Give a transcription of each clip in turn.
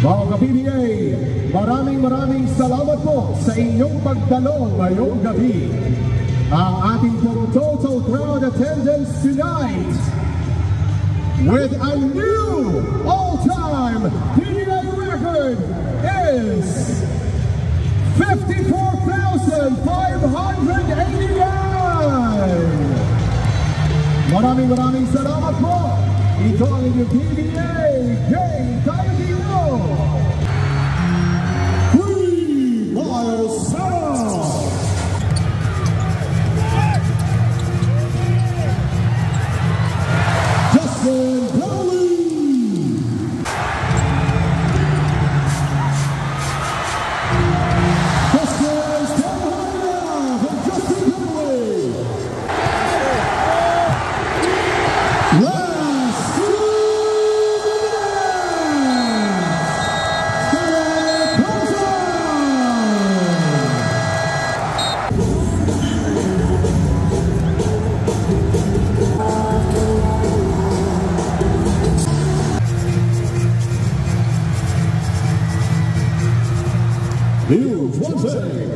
Mga ka-PBA, maraming maraming salamat po sa inyong pagdalo ngayong gabi. Ang ating pong total crowd attendance tonight with a new all-time PBA record is 54,589! Maraming maraming salamat po. Ito ang inyong PBA Gay Good. News Wednesday.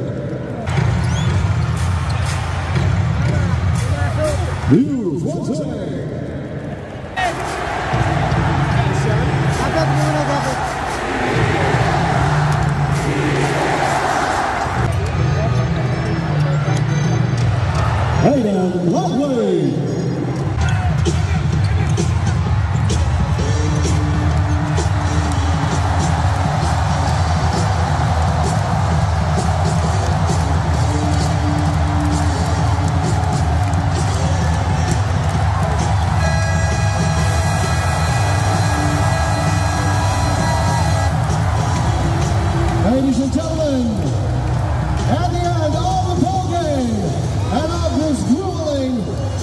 News Wednesday. Dapat Ladies and gentlemen, at the end of the ball game and of this grueling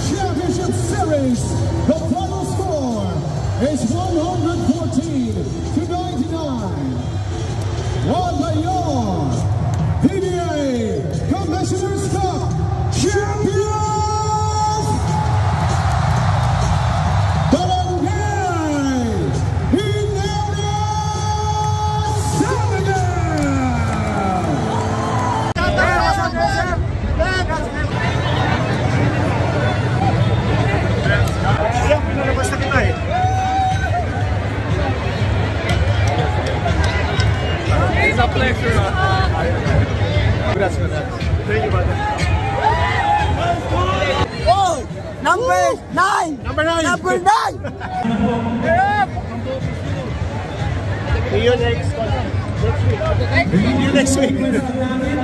championship series, the final score is 114 to 99. Won pleasure. Congrats, congrats. Thank you, brother. Oh, number nine. Number nine. Number nine. See you next next week. See you next week.